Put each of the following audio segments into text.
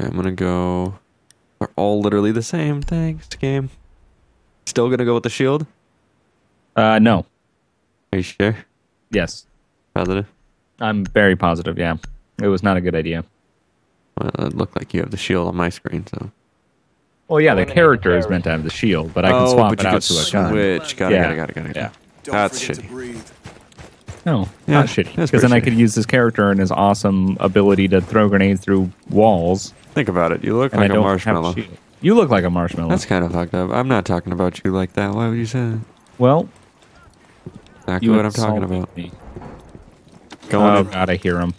Okay, I'm gonna go. They're all literally the same. Thanks, game. Still gonna go with the shield? Uh, no. Are you sure? Yes. Positive? I'm very positive. Yeah. It was not a good idea. Well, it looked like you have the shield on my screen, so. Well, yeah, the character is meant to have the shield, but I can oh, swap but it you out to a gun. switch. Got it, Yeah. got it, got it, got it. Yeah. Don't That's forget shitty. No, Yeah, not shitty. Because then I could use this character and his awesome ability to throw grenades through walls, Think about it. You look like I a marshmallow. You look like a marshmallow. That's kind of fucked up. I'm not talking about you like that. Why would you say that? well, Exactly what I'm talking about. Me. Going Oh god, I hear him.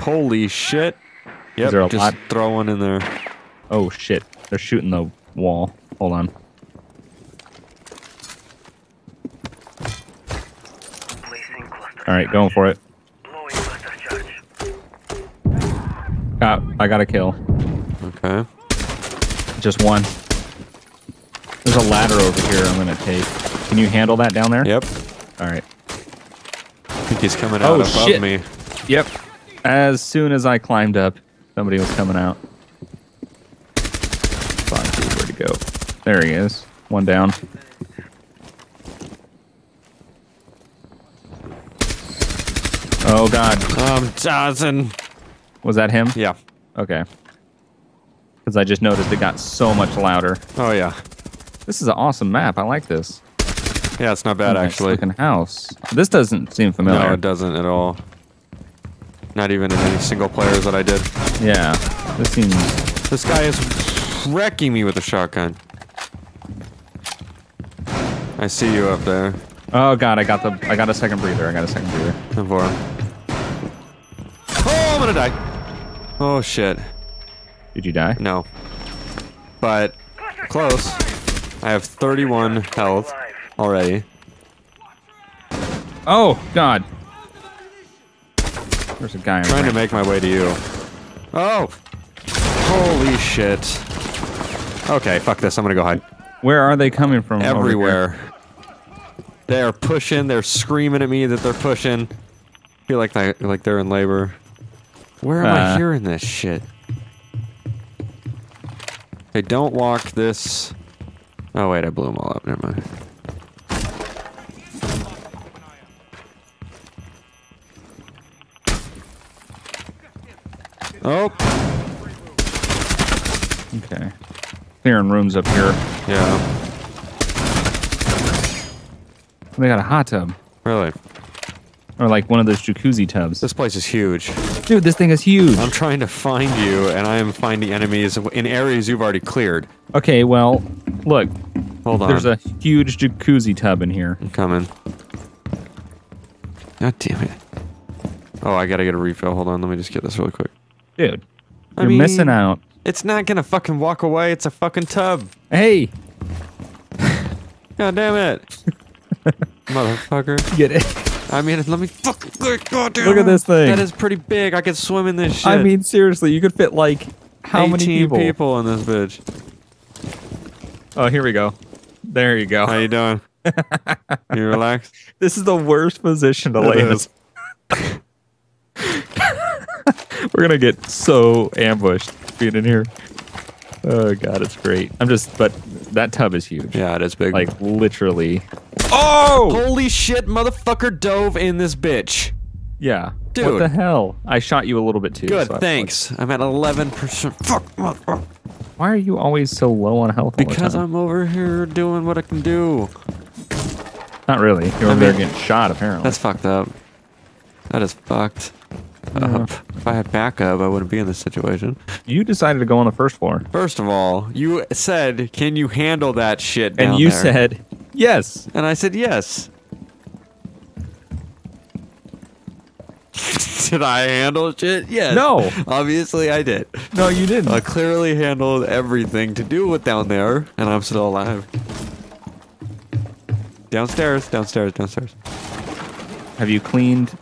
Holy shit. Yep, just lot? throw one in there. Oh shit, they're shooting the wall. Hold on. All right, going for it. Got, I got a kill. Okay. Just one. There's a ladder over here. I'm gonna take. Can you handle that down there? Yep. All right. I think he's coming Oh, out above shit. me. Yep. As soon as I climbed up, somebody was coming out. Fuck, where'd he go? There he is. One down. Oh god. Um, Johnson. Was that him? Yeah. Okay. Because I just noticed it got so much louder. Oh, yeah. This is an awesome map. I like this. Yeah, it's not bad, Nice actually. Looking house. This doesn't seem familiar. No, it doesn't at all. Not even in any single players that I did. Yeah. This seems. This guy is wrecking me with a shotgun. I see you up there. Oh god, I got the. I got a second breather. I got a second breather. I'm gonna die. Oh, shit. Did you die? No. But, close. I have 31 health already. Oh god. There's a guy. in Trying to make my way to you. Oh! Holy shit. Okay, fuck this. I'm gonna go hide. Where are they coming from? Everywhere. They are pushing. They're screaming at me that they're pushing. I feel like they like they're in labor. Where am I Uh. hearing this shit? Hey, don't walk this. Oh wait, I blew them all up. Never mind. Oh, Okay. Clearing rooms up here. yeah. They got a hot tub. Really. Or like one of those jacuzzi tubs. This place is huge. Dude, this thing is huge. I'm trying to find you, and I am finding enemies in areas you've already cleared. Okay, well, look. Hold on. There's a huge jacuzzi tub in here. I'm coming. God damn it. Oh, I gotta get a refill. Hold on, let me just get this really quick. Dude, I you're missing mean- out. It's not gonna fucking walk away. It's a fucking tub. Hey, God damn it. Motherfucker. get it. I mean, let me fucking look. Look at this thing. That is pretty big. I could swim in this shit. I mean, seriously, you could fit like how 18 many people? people in this bitch. Oh, here we go. There you go. How you doing? you relaxed? This is the worst position to lay It this. We're gonna get so ambushed being in here. Oh god, it's great. I'm just, but that tub is huge. Yeah, it is big. Like literally. oh! Holy shit, mother!fucker dove in this bitch. Yeah. Dude. What the hell? I shot you a little bit too. Good, so thanks. I'm at 11%. Fuck. Why are you always so low on health? all the Because time? I'm over here doing what I can do. not really. You're I over there getting shot apparently. That's fucked up. That is fucked up. If I had backup, I wouldn't be in this situation. you decided to go on the first floor, First of all, you said, "Can you handle that shit?" and you there?" said yes. and I said yes. did I handle shit? Yes. No. Obviously, I did. No, you didn't. I clearly handled everything to do with down there, and I'm still alive. Downstairs, downstairs, downstairs. Have you cleaned?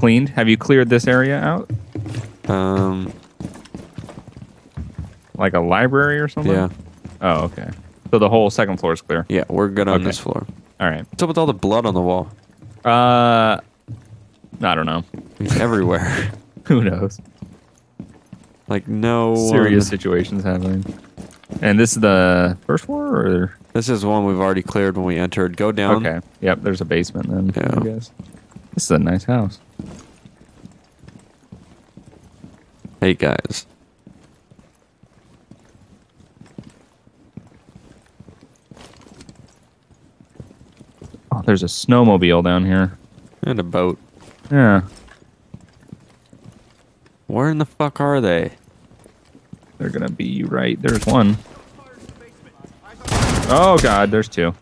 Cleaned? Have you cleared this area out? Um, Like a library or something? yeah, Oh, okay. So the whole second floor is clear. yeah, we're good on Okay. this floor. All right. What's up with all the blood on the wall? Uh, I don't know. It's everywhere. Who knows? Like no Serious one- situations happening. And this is the first floor, or This is one we've already cleared when we entered. Go down. okay? Yep, there's a basement then. Yeah. I guess. This is a nice house. Hey guys. Oh, there's a snowmobile down here. And a boat. Yeah, Where in the fuck are they? they're gonna be right. There's one. Oh god, there's two.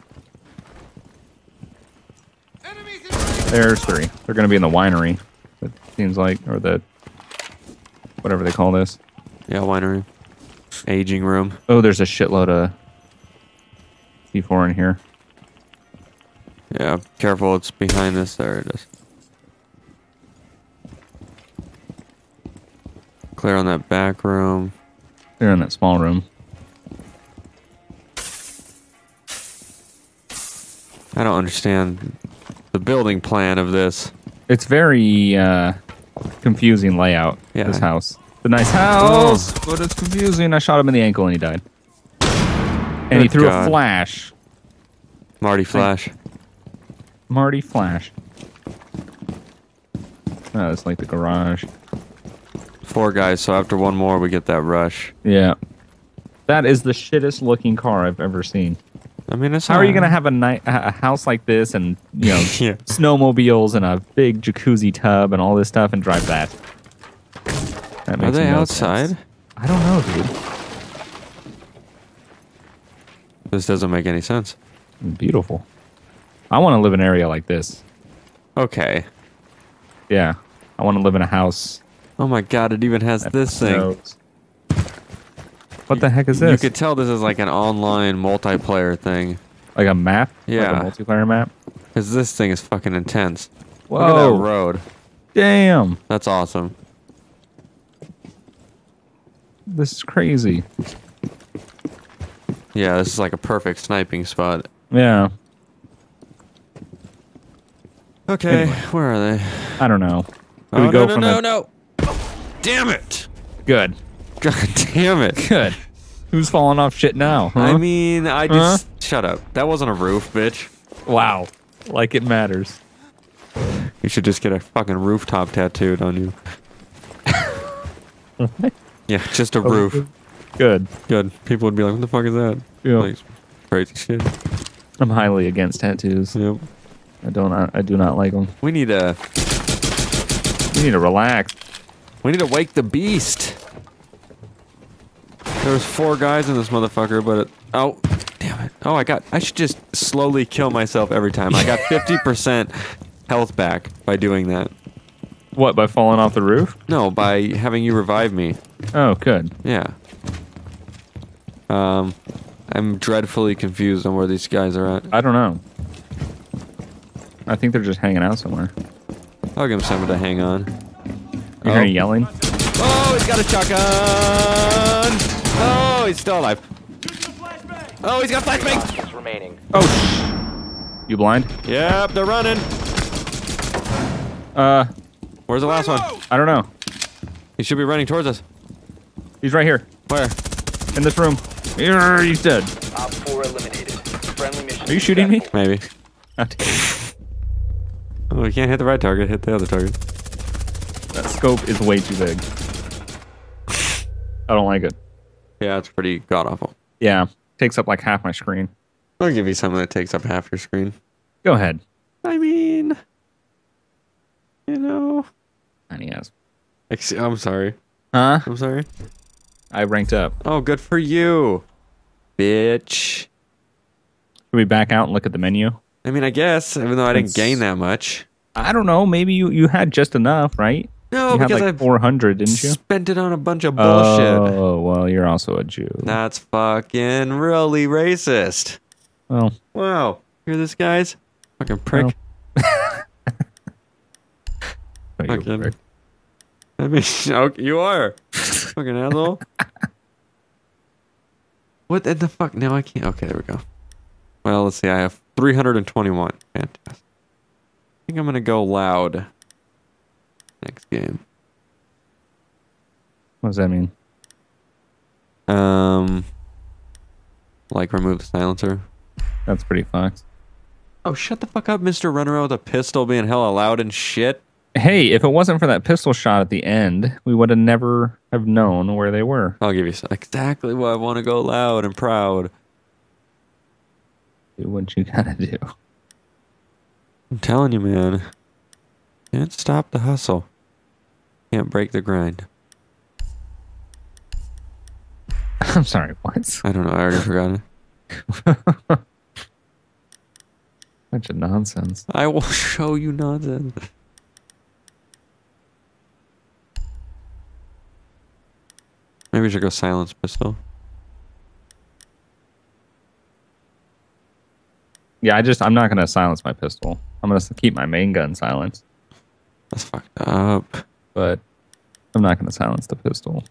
There's three. They're gonna be in the winery. It seems like, or the whatever they call this. Yeah, winery. Aging room. Oh, there's a shitload of C4 in here. Yeah, careful, it's behind this. There it is. Clear on that back room. They're in that small room. I don't understand the building plan of this. It's very uh, confusing layout. Yeah. This house. The nice house, oh. but it's confusing. I shot him in the ankle and he died. And he threw God. a flash. Marty Flash. Marty Flash. Oh, it's like the garage. Four guys, so after one more, we get that rush. Yeah. That is the shittest looking car I've ever seen. I mean, it's How are you gonna have a night a house like this and you know Yeah. snowmobiles and a big jacuzzi tub and all this stuff and drive that? That Are they no outside? sense. I don't know, dude. This doesn't make any sense. Beautiful. I want to live in an area like this. Okay. Yeah, I want to live in a house. Oh my god, it even has this thing. snows. What the heck is this? You could tell this is like an online multiplayer thing. like a map? Yeah. Like a multiplayer map? Because this thing is fucking intense. Look Whoa. at that road. Damn. That's awesome. This is crazy. Yeah, this is like a perfect sniping spot. Yeah. Okay, Anyway. where are they? I don't know. Do oh, we go no, from no, the- no, no. Damn it. Good. God damn it. Good. Who's falling off shit now? Huh? I mean, I just. Shut up. That wasn't a roof, bitch. wow. Like it matters. You should just get a fucking rooftop tattooed on you. Yeah, just a roof. Good. Good. People would be like, what the fuck is that? Yeah. Like, crazy shit. I'm highly against tattoos. Yep. I don't. I, I do not like them. We need to. We need to relax. We need to wake the beast. There was four guys in this motherfucker, but it, oh, damn it! Oh, I got. I should just slowly kill myself every time. I got fifty percent health back by doing that. What? By falling off the roof? No, by having you revive me. Oh, good. Yeah. Um, I'm dreadfully confused on where these guys are at. I don't know. I think they're just hanging out somewhere. I'll give him something to hang on. You Oh. hear yelling? Oh, he's got a shotgun! Oh, he's still alive. Oh, he's got flashbangs! Remaining. Oh, sh- you blind? Yep, they're running. Uh, Where's the last one? I don't know. He should be running towards us. He's right here Where? in this room. Here, he's dead. Op 4 eliminated. Friendly mission. Are you shooting me? Maybe. God. Oh, you can't hit the right target. Hit the other target. That scope is way too big. I don't like it. Yeah, it's pretty god awful. Yeah, takes up like half my screen. I'll give you something that takes up half your screen. Go ahead. I mean, you know. And he has. Ex- I'm sorry. Huh? I'm sorry. I ranked up. Oh, good for you, bitch. Should we back out and look at the menu? I mean, I guess, even though I didn't gain that much. I don't know. Maybe you, you had just enough, right? No, you because like I 400, didn't you? spent it on a bunch of bullshit. Oh, well, you're also a Jew. That's fucking really racist. Well, Wow. Hear this, guys? Fucking prick. Well. you Fucking- prick. I mean, okay, you are. fucking asshole. What the, the fuck? Now I can't. Okay, there we go. Well, let's see. I have 321. Fantastic. I think I'm going to go loud next game. What does that mean? Um, like remove the silencer. That's pretty fucked. Oh, shut the fuck up, Mister Runner around with a pistol, being hella loud and shit. Hey, if it wasn't for that pistol shot at the end, we would have never have known where they were. I'll give you some, exactly why I want to go loud and proud. Do what you gotta do. I'm telling you, man. Can't stop the hustle. Can't break the grind. I'm sorry, what? I don't know. I already forgot it. Bunch of nonsense. I will show you nonsense. Maybe we should go silence pistol. Yeah, I just I'm not gonna silence my pistol. I'm gonna keep my main gun silenced, That's fucked up. but I'm not gonna silence the pistol.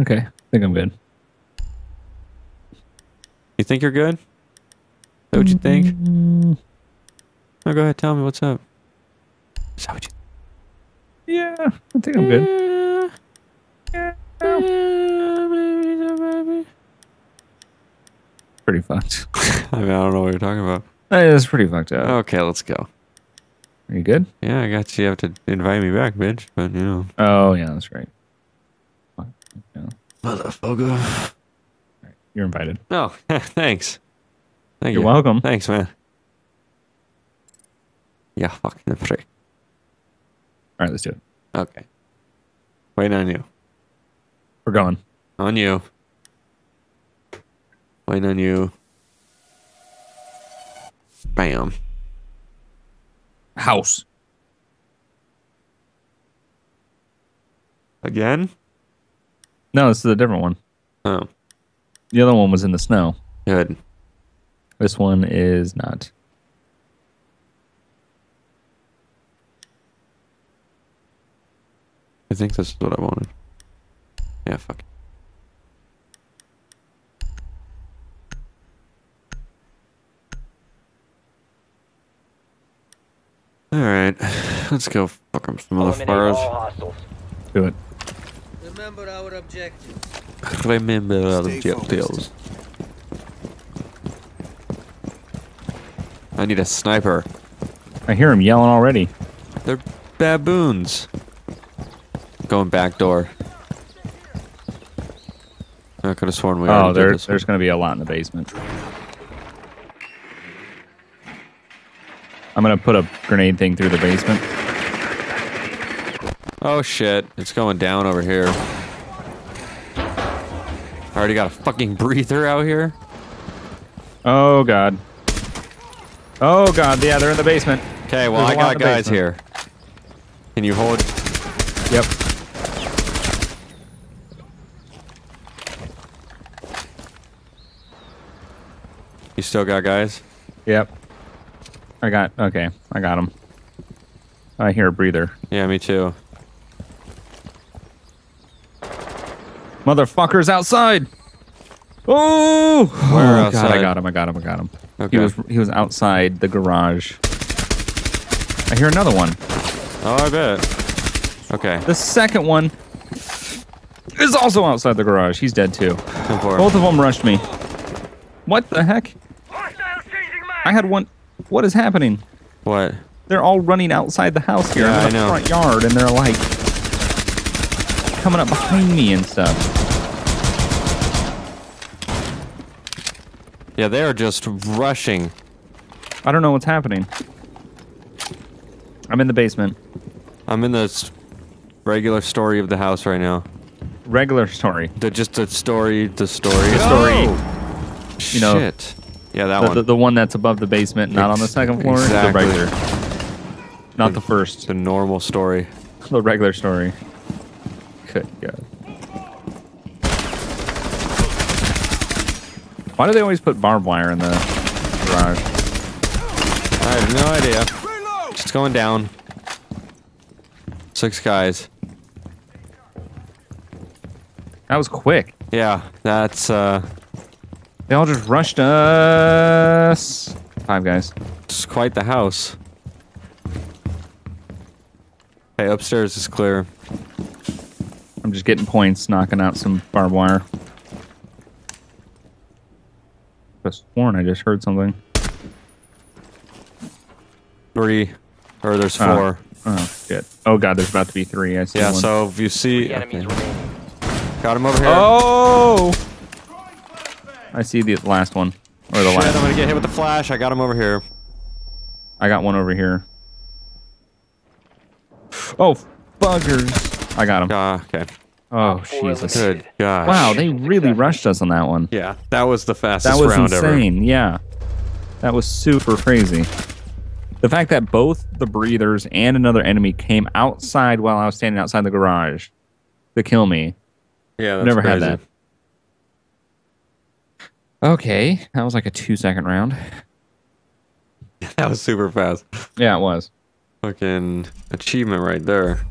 Okay, I think I'm good. You think you're good? Is that what you think? Mm, No, go ahead. Tell me what's up. Is that what you yeah, I think I'm good. Yeah. Yeah, Yeah, maybe, so maybe. Pretty fucked. I mean, I don't know what you're talking about. Oh, it's pretty fucked up. Okay, let's go. Are you good? Yeah, I got you. You have to invite me back, bitch. But, you know. Oh yeah, that's right. Fuck, yeah. Motherfucker. You're invited. No, oh, thanks. Thank You're you. welcome. Thanks, man. Yeah, fucking prick. All right, let's do it. Okay. Waiting on you. We're going. On you. Waiting on you. Bam. House. Again? No, this is a different one. Oh, The other one was in the snow. good. This one is not. I think this is what I wanted. Yeah, fuck. All right, let's go fuck 'em some Eliminate motherfuckers. all. Do it. Remember our objectives. Remember the Stay objectives. I need a sniper. I hear him yelling already. They're baboons. Going back door. I could have sworn we Oh, already did there, this there's going to be a lot in the basement. I'm to put a grenade thing through the basement. Oh shit, it's going down over here. I already got a fucking breather out here. Oh, God. Oh, God. Yeah, they're in the basement. Okay, well There's I got guys basement. here. Can you hold? Yep. You still got guys? Yep. I got. Okay. I got him. I hear a breather. Yeah, me too. Motherfuckers outside. Oh, Where oh, God. I got him. I got him. I got him. Okay. He was he was outside the garage. I hear another one. Oh, I bet. Okay, The second one is also outside the garage. He's dead too. Both of them rushed me. What the heck? I had one. What is happening? What? They're all running outside the house here. Yeah, in I the know. front yard, and they're like coming up behind me and stuff. Yeah, they are just rushing. I don't know what's happening. I'm in the basement. I'm in the regular story of the house right now. Regular story. The just the story, the story. The story. You You know, Shit. Yeah, that The, one. the, the one that's above the basement, not on the second floor. exactly. The regular. Not the first. the normal story. The regular story. Good God. Why do they always put barbed wire in the garage? I have no idea. It's going down. Six guys. That was quick. Yeah, that's uh, They all just rushed us. Five guys. it's quite the house. Hey, upstairs is clear. I'm just getting points, knocking out some barbed wire. Just sworn I just heard something. Three, or there's Uh, four. Oh shit! Oh god, there's about to be three. I see yeah. one. So if you see, okay. got him over here. Oh! I see the last one or the Shit, I'm gonna get hit with the flash. I got him over here. I got one over here. Oh buggers! I got him. Ah, okay. Oh Four Jesus! Good gosh. Wow, they really rushed us on that one. Yeah, that was the fastest That was round ever. insane. Yeah, that was super crazy. The fact that both the breathers and another enemy came outside while I was standing outside the garage to kill me. Yeah, that's Never had that. Okay, that was like a two second round. That was super fast. Yeah, it was. Fucking achievement right there.